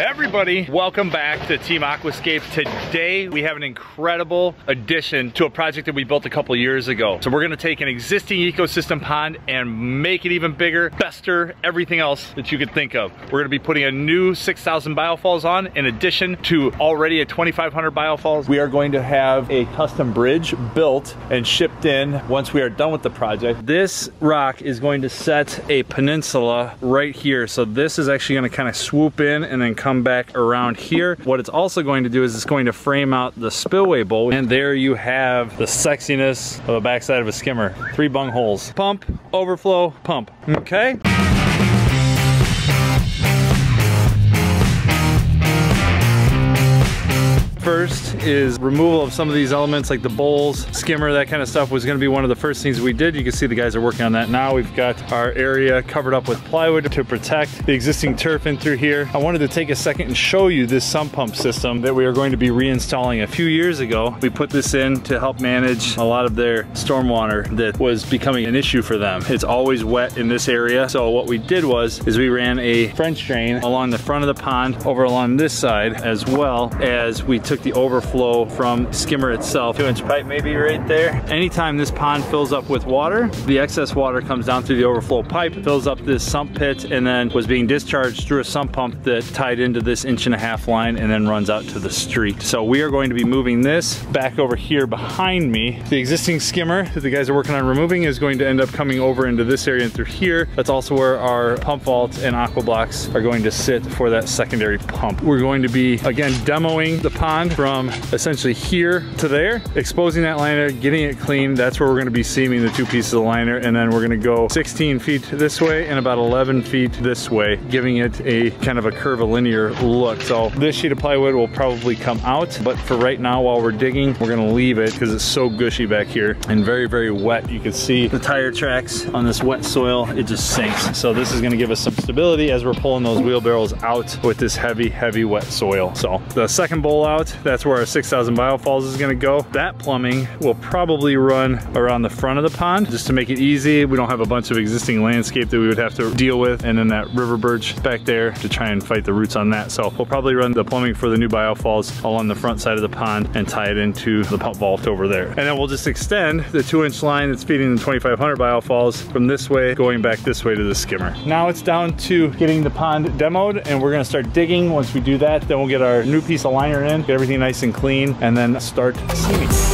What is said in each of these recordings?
everybody, welcome back to Team Aquascape. Today we have an incredible addition to a project that we built a couple years ago. So we're gonna take an existing ecosystem pond and make it even bigger, bester, everything else that you could think of. We're gonna be putting a new 6,000 biofalls on in addition to already a 2,500 biofalls. We are going to have a custom bridge built and shipped in once we are done with the project. This rock is going to set a peninsula right here. So this is actually gonna kind of swoop in and then come back around here. What it's also going to do is it's going to frame out the spillway bowl and there you have the sexiness of the backside of a skimmer. Three bung holes. Pump, overflow, pump. Okay? first is removal of some of these elements like the bowls, skimmer, that kind of stuff was gonna be one of the first things we did. You can see the guys are working on that now. We've got our area covered up with plywood to protect the existing turf in through here. I wanted to take a second and show you this sump pump system that we are going to be reinstalling a few years ago. We put this in to help manage a lot of their stormwater that was becoming an issue for them. It's always wet in this area. So what we did was, is we ran a French drain along the front of the pond over along this side as well as we took the overflow from skimmer itself. Two inch pipe maybe right there. Anytime this pond fills up with water, the excess water comes down through the overflow pipe, fills up this sump pit, and then was being discharged through a sump pump that tied into this inch and a half line and then runs out to the street. So we are going to be moving this back over here behind me. The existing skimmer that the guys are working on removing is going to end up coming over into this area and through here. That's also where our pump vault and AquaBlox are going to sit for that secondary pump. We're going to be, again, demoing the pond from essentially here to there, exposing that liner, getting it clean. That's where we're gonna be seaming the two pieces of liner. And then we're gonna go 16 feet this way and about 11 feet this way, giving it a kind of a curvilinear look. So this sheet of plywood will probably come out, but for right now, while we're digging, we're gonna leave it because it's so gushy back here and very, very wet. You can see the tire tracks on this wet soil, it just sinks. So this is gonna give us some stability as we're pulling those wheelbarrows out with this heavy, heavy wet soil. So the second bowl out, that's where our 6,000 biofalls is gonna go. That plumbing will probably run around the front of the pond just to make it easy. We don't have a bunch of existing landscape that we would have to deal with and then that river birch back there to try and fight the roots on that. So we'll probably run the plumbing for the new biofalls along the front side of the pond and tie it into the pump vault over there. And then we'll just extend the two inch line that's feeding the 2,500 biofalls from this way going back this way to the skimmer. Now it's down to getting the pond demoed and we're gonna start digging. Once we do that, then we'll get our new piece of liner in, get everything nice and clean, and then start seaming.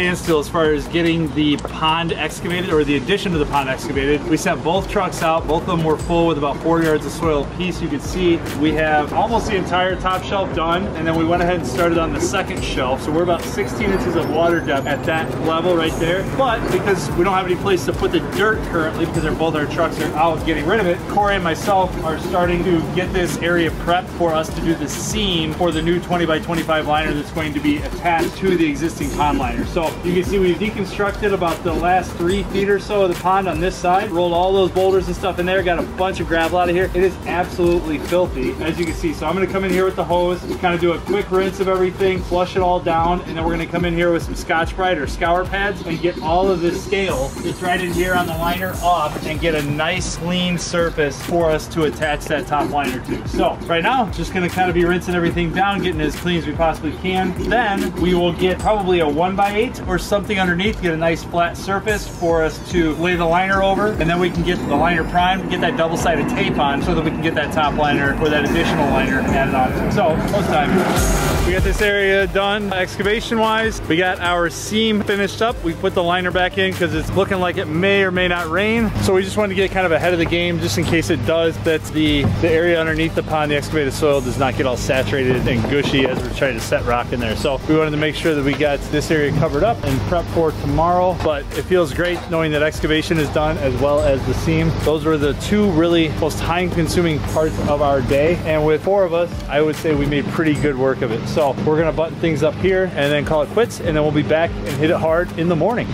Standstill as far as getting the pond excavated or the addition to the pond excavated. We sent both trucks out. Both of them were full with about four yards of soil apiece. You can see we have almost the entire top shelf done. And then we went ahead and started on the second shelf. So we're about 16 inches of water depth at that level right there. But because we don't have any place to put the dirt currently because both our trucks are out getting rid of it, Corey and myself are starting to get this area prepped for us to do the seam for the new 20 by 25 liner that's going to be attached to the existing pond liner. So you can see we've deconstructed about the last three feet or so of the pond on this side, rolled all those boulders and stuff in there, got a bunch of gravel out of here. It is absolutely filthy, as you can see. So I'm gonna come in here with the hose, kind of do a quick rinse of everything, flush it all down, and then we're gonna come in here with some Scotch-Brite or scour pads and get all of this scale that's right in here on the liner off and get a nice clean surface for us to attach that top liner to. So right now, just gonna kind of be rinsing everything down, getting as clean as we possibly can. Then we will get probably a one by eight or something underneath, to get a nice flat surface for us to lay the liner over, and then we can get the liner primed, get that double-sided tape on so that we can get that top liner or that additional liner added on. So, most time. We got this area done excavation-wise. We got our seam finished up. We put the liner back in because it's looking like it may or may not rain. So we just wanted to get kind of ahead of the game just in case it does, that the, the area underneath the pond, the excavated soil does not get all saturated and gushy as we're trying to set rock in there. So we wanted to make sure that we got this area covered up and prep for tomorrow. But it feels great knowing that excavation is done as well as the seam. Those were the two really most time consuming parts of our day. And with four of us, I would say we made pretty good work of it. So we're gonna button things up here and then call it quits and then we'll be back and hit it hard in the morning.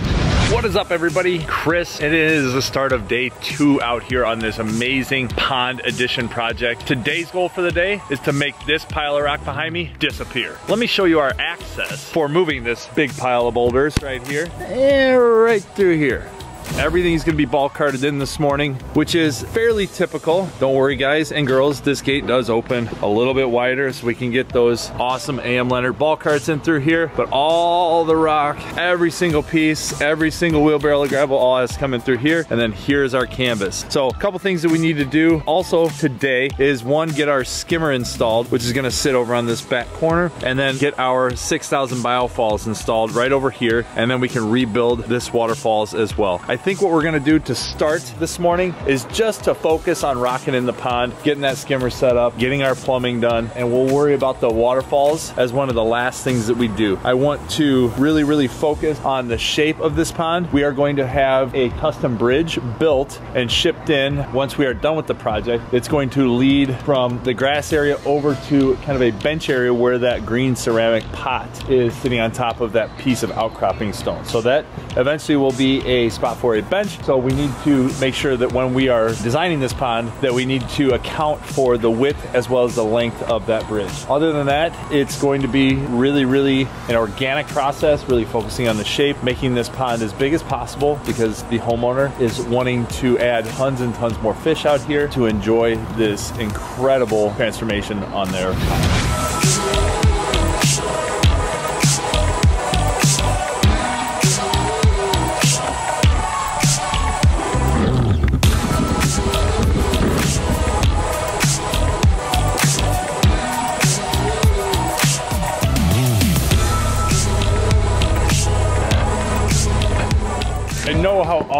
What is up everybody? Chris. It is the start of day two out here on this amazing pond addition project. Today's goal for the day is to make this pile of rock behind me disappear. Let me show you our access for moving this big pile of boulders right here and right through here. Everything's gonna be bulk carted in this morning, which is fairly typical. Don't worry guys and girls, this gate does open a little bit wider so we can get those awesome AM Leonard ball carts in through here. But all the rock, every single piece, every single wheelbarrow of gravel, all has coming through here. And then here's our canvas. So a couple things that we need to do also today is one, get our skimmer installed, which is gonna sit over on this back corner, and then get our 6,000 biofalls installed right over here. And then we can rebuild this waterfalls as well. I think what we're gonna do to start this morning is just to focus on rocking in the pond, getting that skimmer set up, getting our plumbing done, and we'll worry about the waterfalls as one of the last things that we do. I want to really, really focus on the shape of this pond. We are going to have a custom bridge built and shipped in once we are done with the project. It's going to lead from the grass area over to kind of a bench area where that green ceramic pot is sitting on top of that piece of outcropping stone. So that eventually will be a spot for for bench. So we need to make sure that when we are designing this pond that we need to account for the width as well as the length of that bridge. Other than that, it's going to be really, really an organic process, really focusing on the shape, making this pond as big as possible because the homeowner is wanting to add tons and tons more fish out here to enjoy this incredible transformation on their pond.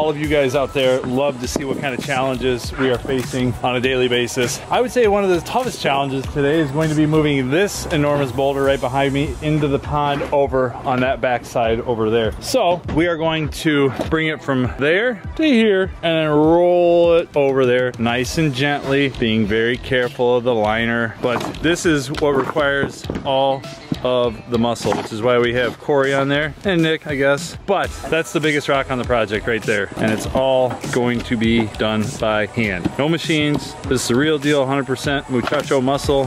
All of you guys out there love to see what kind of challenges we are facing on a daily basis. I would say one of the toughest challenges today is going to be moving this enormous boulder right behind me into the pond over on that backside over there. So we are going to bring it from there to here and then roll it over there nice and gently, being very careful of the liner. But this is what requires all of the muscle, which is why we have Corey on there and Nick, I guess. But that's the biggest rock on the project right there. And it's all going to be done by hand. No machines. This is the real deal, 100% muchacho muscle.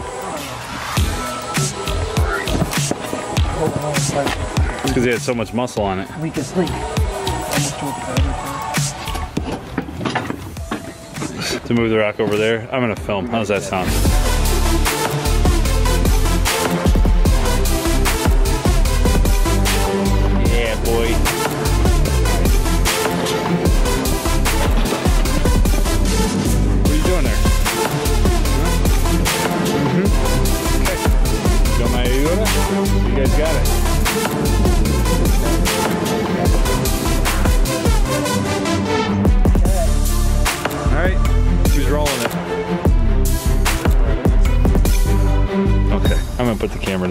Because he had so much muscle on it. We can sleep. To move the rock over there, I'm gonna film. How's that sound?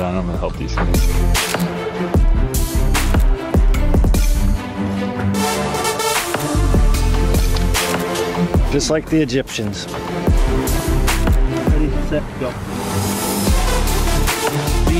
Put the camera. I'm gonna help these guys. Just like the Egyptians. Ready, set, go.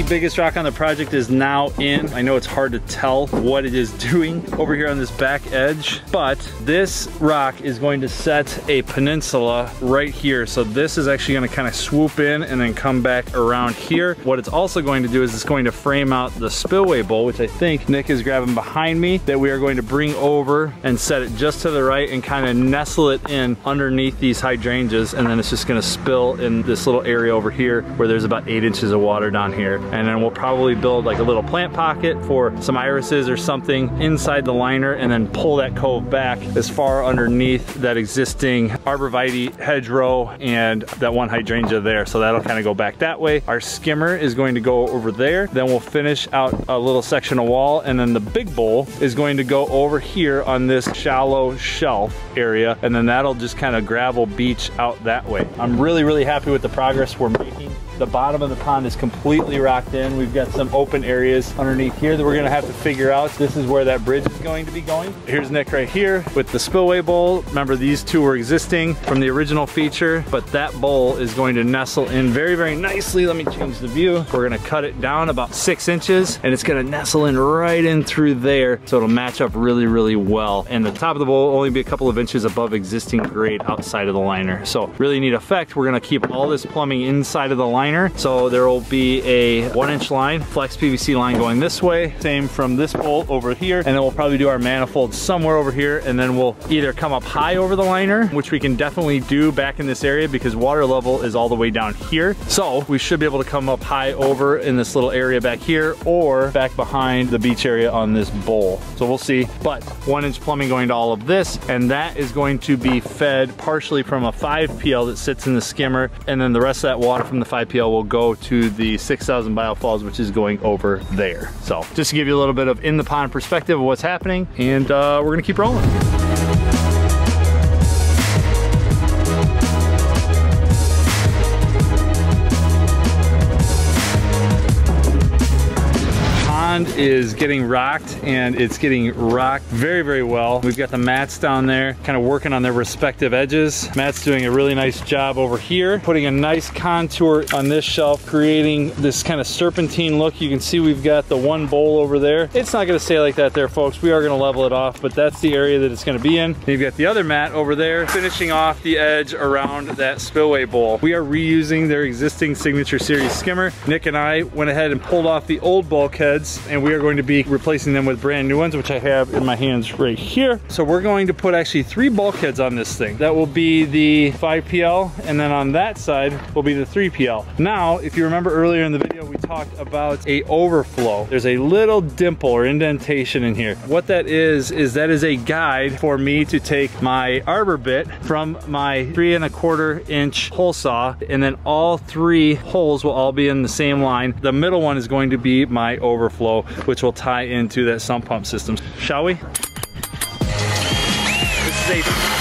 Biggest rock on the project is now in. I know it's hard to tell what it is doing over here on this back edge, but this rock is going to set a peninsula right here. So this is actually gonna kind of swoop in and then come back around here. What it's also going to do is it's going to frame out the spillway bowl, which I think Nick is grabbing behind me, that we are going to bring over and set it just to the right and kind of nestle it in underneath these hydrangeas. And then it's just gonna spill in this little area over here where there's about eight inches of water down here and then we'll probably build like a little plant pocket for some irises or something inside the liner and then pull that cove back as far underneath that existing arborvitae hedgerow and that one hydrangea there. So that'll kind of go back that way. Our skimmer is going to go over there. Then we'll finish out a little section of wall and then the big bowl is going to go over here on this shallow shelf area and then that'll just kind of gravel beach out that way. I'm really, really happy with the progress we're making The bottom of the pond is completely rocked in. We've got some open areas underneath here that we're gonna have to figure out. This is where that bridge is going to be going. Here's Nick right here with the spillway bowl. Remember these two were existing from the original feature, but that bowl is going to nestle in very, very nicely. Let me change the view. We're gonna cut it down about six inches and it's gonna nestle in right in through there. So it'll match up really, really well. And the top of the bowl will only be a couple of inches above existing grade outside of the liner. So really neat effect. We're gonna keep all this plumbing inside of the liner. So there will be a one inch line, flex PVC line going this way. Same from this bolt over here. And then we'll probably do our manifold somewhere over here. And then we'll either come up high over the liner, which we can definitely do back in this area because water level is all the way down here. So we should be able to come up high over in this little area back here or back behind the beach area on this bowl. So we'll see. But one inch plumbing going to all of this. And that is going to be fed partially from a 5PL that sits in the skimmer. And then the rest of that water from the 5PL will go to the 6,000 biofalls, which is going over there. So just to give you a little bit of in the pond perspective of what's happening. And uh, we're gonna keep rolling. Pond is getting rocked and it's getting rocked very, very well. We've got the Matts down there kind of working on their respective edges. Matt's doing a really nice job over here, putting a nice contour on this shelf, creating this kind of serpentine look. You can see we've got the one bowl over there. It's not gonna stay like that there, folks. We are gonna level it off, but that's the area that it's gonna be in. And you've got the other Matt over there, finishing off the edge around that spillway bowl. We are reusing their existing Signature Series skimmer. Nick and I went ahead and pulled off the old bulkheads and we are going to be replacing them with brand new ones, which I have in my hands right here. So we're going to put actually three bulkheads on this thing. That will be the 5PL, and then on that side will be the 3PL. Now, if you remember earlier in the video, we talked about a overflow. There's a little dimple or indentation in here. What that is, is that is a guide for me to take my arbor bit from my three and a quarter inch hole saw, and then all three holes will all be in the same line. The middle one is going to be my overflow which will tie into that sump pump system. Shall we? This is a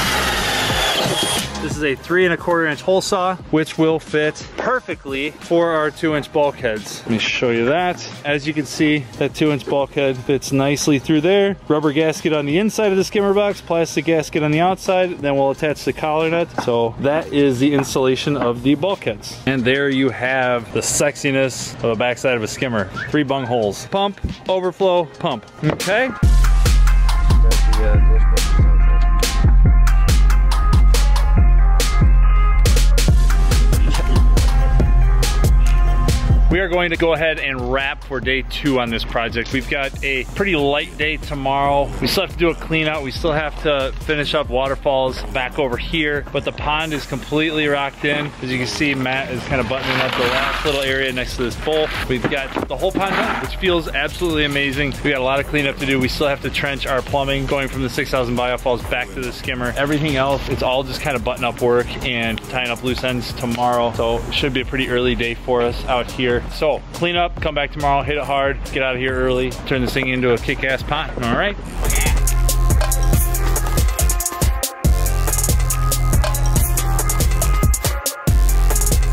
is a three and a quarter inch hole saw, which will fit perfectly for our two inch bulkheads. Let me show you that. As you can see, that two inch bulkhead fits nicely through there. Rubber gasket on the inside of the skimmer box, plastic gasket on the outside, then we'll attach the collar nut. So that is the installation of the bulkheads. And there you have the sexiness of the backside of a skimmer. Three bung holes. Pump, overflow, pump. Okay? We are going to go ahead and wrap for day two on this project. We've got a pretty light day tomorrow. We still have to do a clean out. We still have to finish up waterfalls back over here, but the pond is completely rocked in. As you can see, Matt is kind of buttoning up the last little area next to this bowl. We've got the whole pond done, which feels absolutely amazing. We got a lot of cleanup to do. We still have to trench our plumbing going from the 6,000 biofalls back to the skimmer. Everything else, it's all just kind of button up work and tying up loose ends tomorrow. So it should be a pretty early day for us out here. So clean up, come back tomorrow, hit it hard, get out of here early, turn this thing into a kick-ass pot, all right?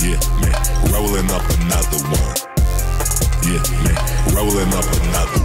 Yeah, man, rolling up another one. Yeah, man, rolling up another one.